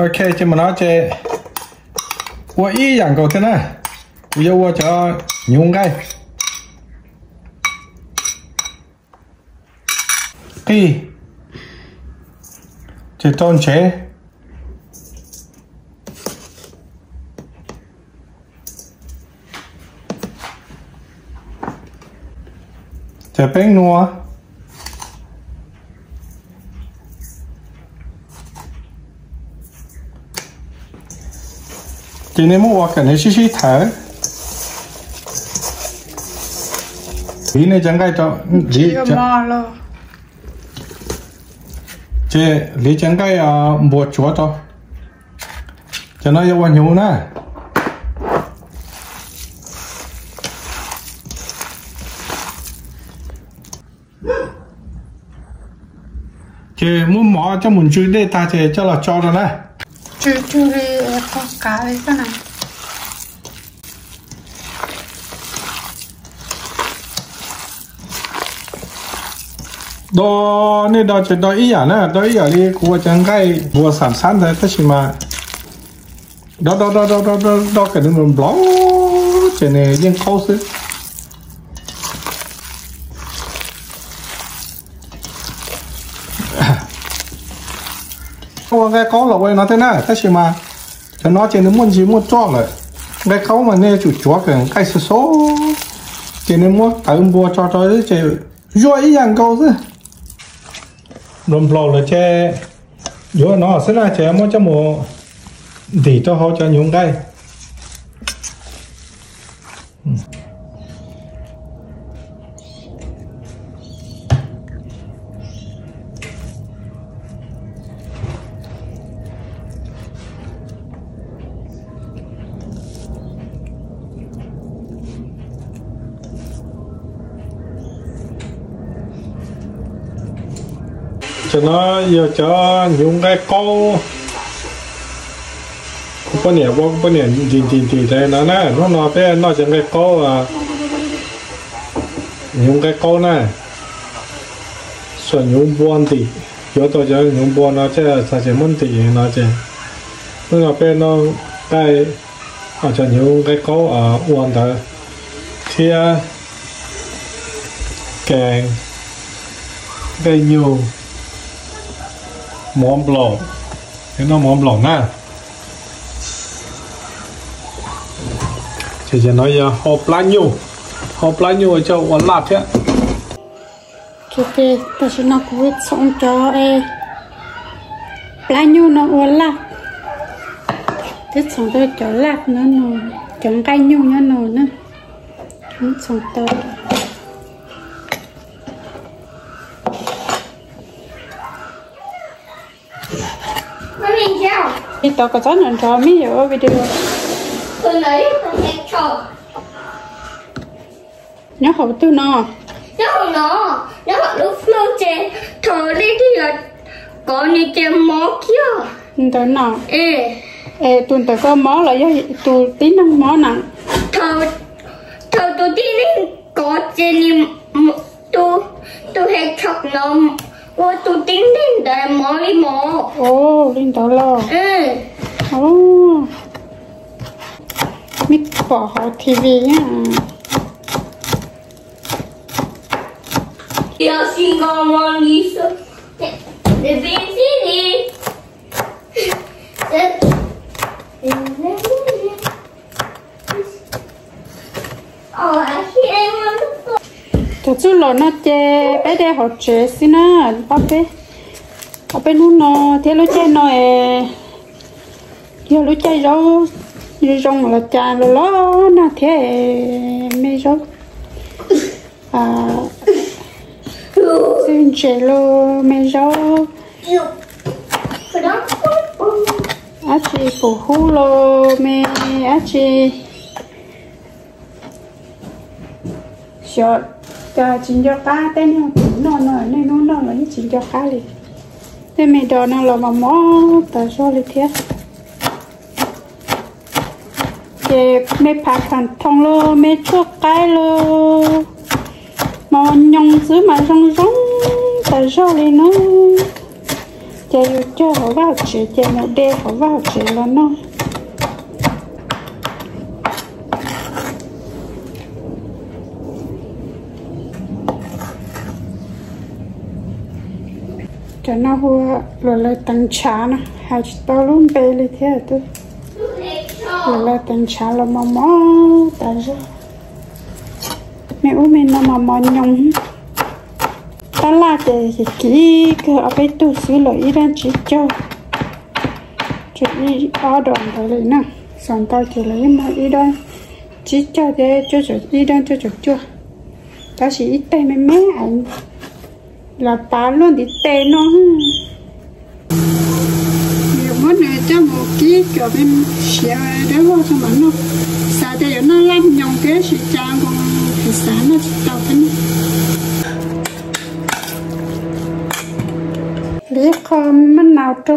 ok chứ mà nói chê qua ý dạng cầu thế nè bây giờ qua cho nhung cái đi thì tôn chế chơi bánh nua. chỉ nên mua cả này xí xí thở chỉ nên chẳng cái cho chỉ chỉ lý chẳng à bùa chúa to. Cho nó yêu nhau nè chỉ muốn mỏ cho mình chơi để ta thì cho là cho rồi nè chú chú đi có cá với cái này đó nên đó chỉ đó ý à nè đó ý à đi của chẳng cái bùa sản sản đấy thế chứ mà. Đó đó đó đó đó đó cái nó blog trên này những câu xí cái có là quay nó thế nào thế chứ mà. Cho nó chỉ nó muốn gì muốn cho rồi cái có mà nè chủ chúa cái cái số số. Chỉ nên muốn tự bùa cho cho chứ chỉ rồi ý dạng câu chứ. Đồng lò là che. Rồi nó sẽ là che muốn cho mùa. Thì cho họ cho những cái cho nó giờ cho những cái câu không có nhiều không có nhiều gì gì gì thế nó nè nó nó bé nó cho cái câu à những cái câu này xuân những buồn thì giờ tôi cho những buồn, nó chơi sao chơi môn thì nó chơi nó nó bé nó cái ở cho những cái câu ở uống đó thì càng cái nhiều món bò cái nó món bò nè chị chỉ nói giờ hộp lá nhu. Hộp lá nhu cho quán lạt thế chị kê ta sẽ nó cũng xong sống cho e lá nhu nó uốn lạc thế sống tôi cho lạc nó nó chẳng cay nhu nó nó nữa. Chúng sống tôi tao có chó nhận cho mấy giờ video. Tôi lấy con hẹn trò nhớ hậu tư nó nhớ hồi nó nhớ hồi lúc nó chè thở đi thì là có những chè mó kia. Tới nó ê. Ê tuần tới có mó là do tu tí năng mó nặng. Thở thở tôi đi nên có chè ni tu tu hẹn chọc nó Ủa tôi tính đến để mó đi mó ô linh tao lo ừ. Ô mít bỏ họ tivi nhá. Eu sigo uma lista chú lò nó chê, bé đây họ chê xin á bắp bé ở nó thế lúc chơi nó è giờ lúc chơi rau như rong là cha là lo na thế mấy rau à xin chê lo mấy rau á chị phụ hú lo mẹ á chị short cho chín cho cá. Tên nó nó nó nên nó nó là chín cho cá đi thế mày đó nó là mà mó tao cho đi thế cái mày phạt phản thong lô mày chuột cái lô. Mà nhông giữ mà rong rong tao cho đi nó. Chạy cho họ vào chế chế một đê họ vào chế là nó. Cho nó hua lo lo tăng chá nè. Hai to luôn, bê li thế à tôi lo lo tăng chá lo mò mò, ta chứ mẹ u mẹ nó mò mò nhung ta là để cái kí cái ở bên tu tủ lo lỗi ra chỉ cho. Chỉ ở đoạn đó lấy nè. Xong tao chỉ lấy mà ý đó chỉ cho thế cho cho ý đó cho cho. Chưa ta chỉ ít tay mẹ mẹ anh là bán luôn thì tè nó. Nhiều món này dạ, cho một ký cho bên xe đó vô cho mà nó sao để nó làm nhông thế sự trang của thì sản nó tao cái lấy con mất nào cho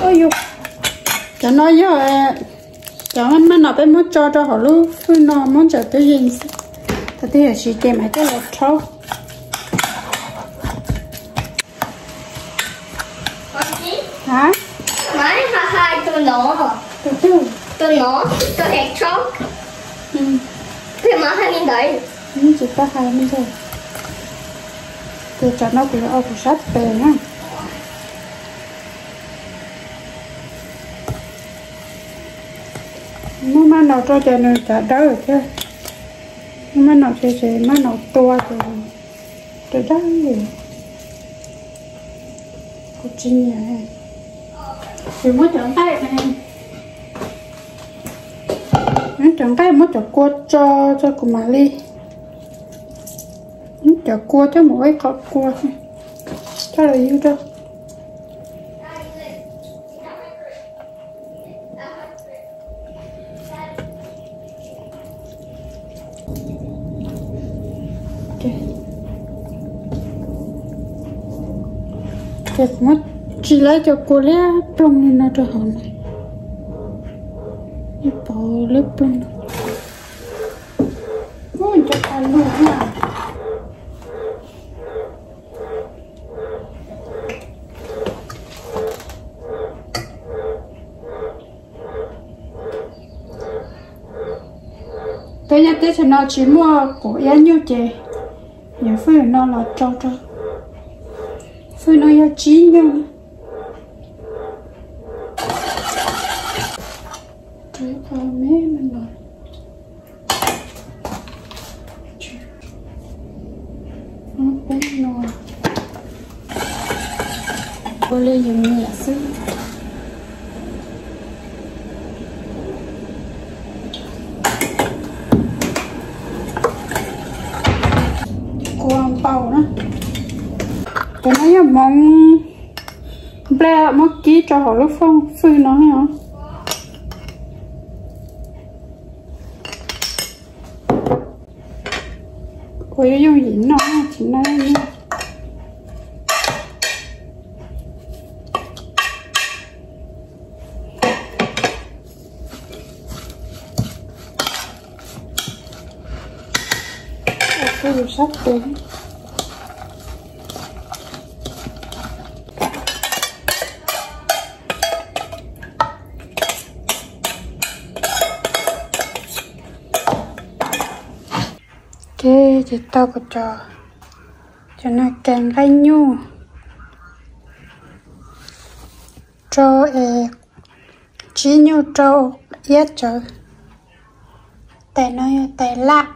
ôi dồi. Cho nó vô cho anh mà nó bên muốn cho cho họ luôn. Phu nó muốn cho tới hiện thật thì là chỉ tìm hai cái lọt trâu hả? Máy hai hai tôi nổ Tôi nổ, tôi hẹt ừ. Thì mà hai miếng đấy chỉ có hai mươi thôi thì cho nó cũng ở cũng sát về nhá nó cho cho nó trả đỡ rồi chứ. Nó mà nó chơi chơi mà nó to rồi rồi đó gì cô chín nhà thì mới chọn tay này chọn tay mới chọn cua cho cho cô mà đi chọn cua cho mỗi cọp cua. Cho là yêu đâu chỉ lấy cho cô lấy plum lên nó cho họ này. Đi bỏ lấy plum. Ôi cho ta luôn ha. Tôi nhắc tới cho nó chỉ mua của giá nhiêu chị Nhà phơi nó là cho cho. Phơi nó giá chín nhiêu Cô lên cô ăn bao đó cái này là món ble mất ký cho họ lúc phong phi nó hả ôi dùng gì nó chỉ nói nha cái Aku sắp đến? Cái thì tao có cho cho nó càng lấy nhu. Cho e chỉ nhu cho yết cho tại nó tại lạ.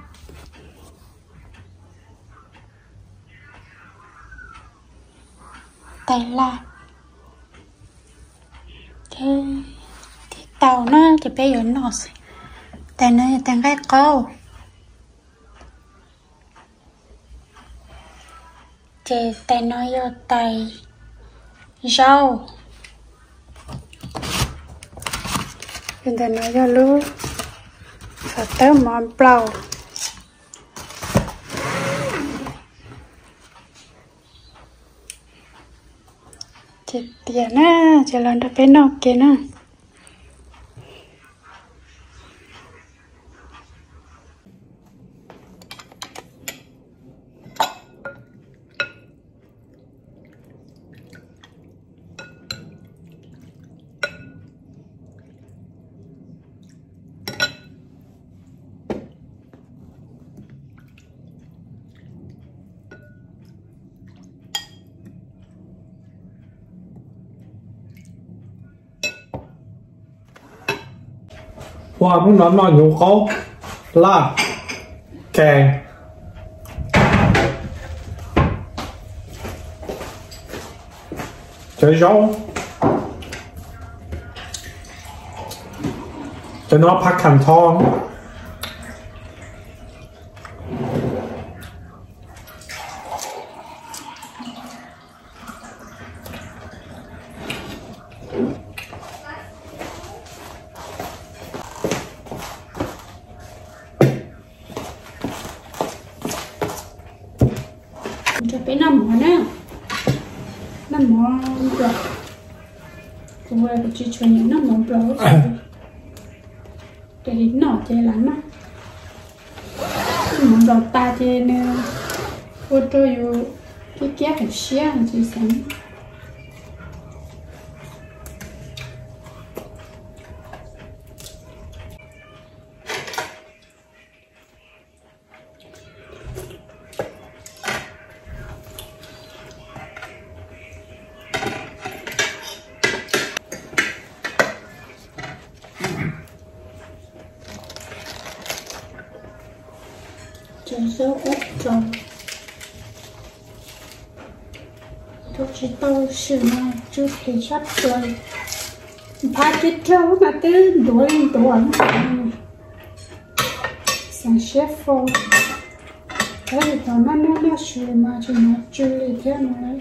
Tại là cái cái tàu nó thì bây giờ nó tại nó đang cái câu thì tại nó vô tay rau. Hiện tại nó vô lúa. Và tới món blau chị tiền á chị lần được cái nọ kia nè qua muốn nó nó nhiều có là kèn chơi rau cho nó phát hành thon. Cho bé nằm mỏ nè nằm mỏ bro cũng vậy chỉ cho những nằm mỏ bro để đi nọ chơi lắm mà mỏ đầu ta chơi nè. Vô cho yêu cái kia phải xia chỉ sáng cho dấu ốc tròn thuốc chỉ tâu xử này chút thì sắp rồi ba cái trâu mà cứ đuổi đuổi sang chef phô. Thế thì tao nó nó nó xử mà chỉ nó chưa đi thế nó đấy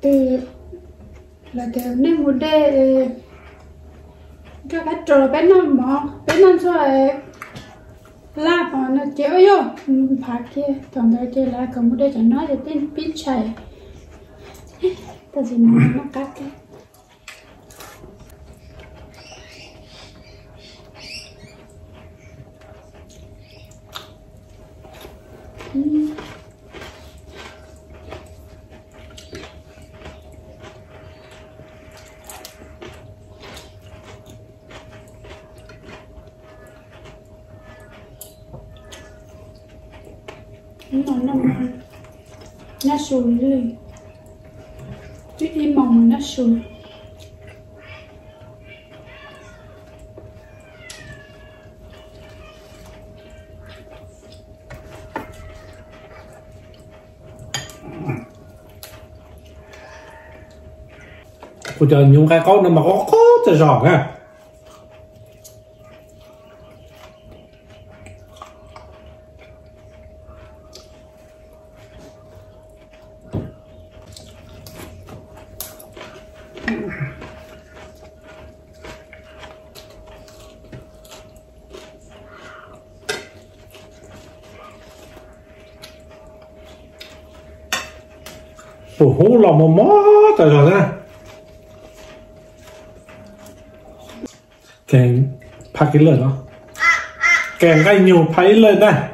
từ là đều nên một đề cái cái trộn bé nó mỏ bé nó cho la bỏ nó chéo vô? Ừ, Phá kia còn đời chơi lại còn một đây chẳng nói thì tin pin chạy. Ta gì nó nó cắt cái. Mm-hmm. Nó nó nó sùi lên chứ im mong mà nó sùi. Cô chờ những cái có nó mà có có trời giỏi à Ủa, hú lòng mà mó, trời giỏi ra kèn phát cái đó. Kèn cái nhiều thấy lên này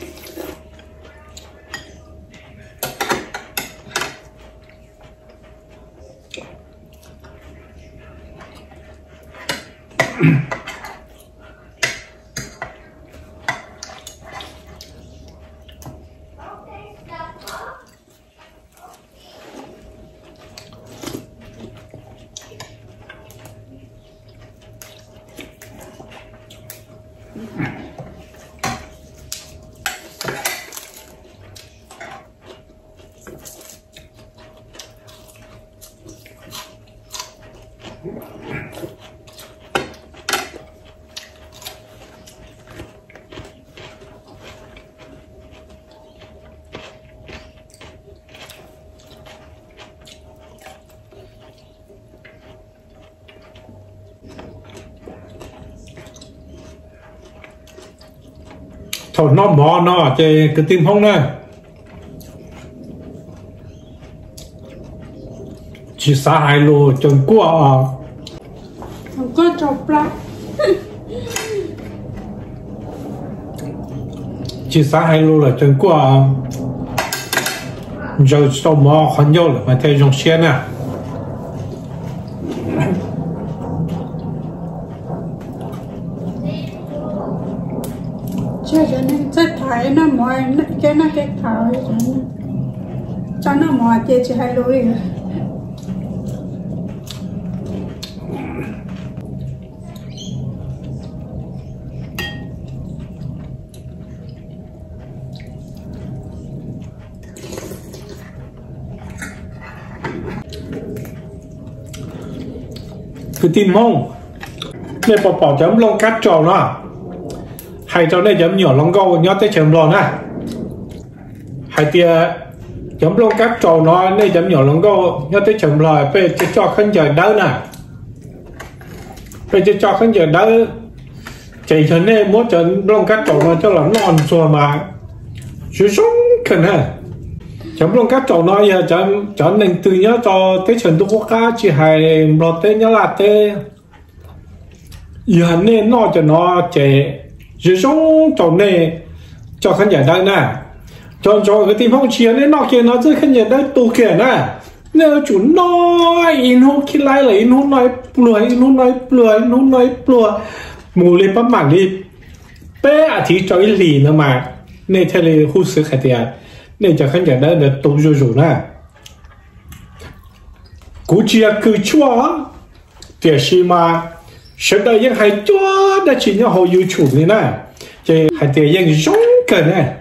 thầu nó mò nó chơi cái tim không nè chỉ xa hai lô chân qua à không có chọc la chỉ xa hai lô là chân qua à rồi sau mò khó nhau là mà theo dòng xe nè chơi cho nên rất thái nó mỏi nó cái nó cái thảo cho nó cho nó mỏi chơi chỉ hai lối à cái tim không nên bỏ bỏ chấm lông cắt trò nó à. hay cho nên chấm nhỏ lông câu nhớ tới chấm lò nè à hay tia, chấm lông cắt trò nó nên chấm nhỏ lông câu, nhớ tới chấm lại về cho cho khăn giờ đỡ nè về cho cho khăn giờ đỡ. Chạy cho nên muốn chấm lông cắt trò nó cho là non xua mà. Chú sống cần ha. Chấm lông cắt trò nó giờ chấm chấm nên từ nhớ cho tới chấm tu quốc ca chỉ hay lọt tới nhớ là tới giờ nên nó cho nó chạy rồi sống cho nên cho khán giả đây nè cho cho cái tim phong chiến nên nó kia nó rất khán giả đấy, tù kia nè nếu chủ nói, in hút khi lại là in hút nói lười, in hút nói lười, in hút nói lười mù lên bắp mảng đi. Bé à thì cho ít lì nữa mà. Nên theo là hút sức khả tiền nên cho khán giả đấy là tù dù dù nè. Cú chia cứ chua tiền xì mà sẽ đây những hay chua đã chỉ nhau hậu yêu chủ này nè. Thì hay tiền những giống cần nè.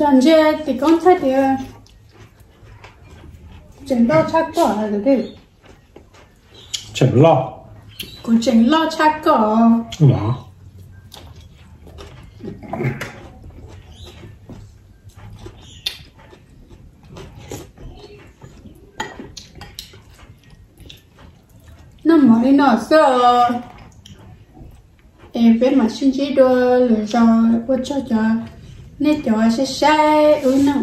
Dần dần thì con thấy thì chỉnh lo chắc cỏ là được đi chỉnh lo cũng chỉnh lo chắc cỏ đó nó mở đi nó sợ em biết mà xin chỉ đồ lựa chọn của cho cho nên cho sẽ sai ừ nè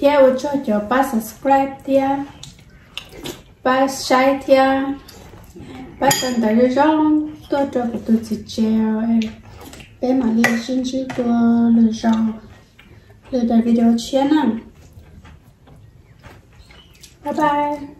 theo cho ba subscribe theo ba sai theo ba tận tới rồi rong tôi cho cái tôi chỉ treo bé mà lên xin chỉ đồ lựa chọn lựa đại bye bye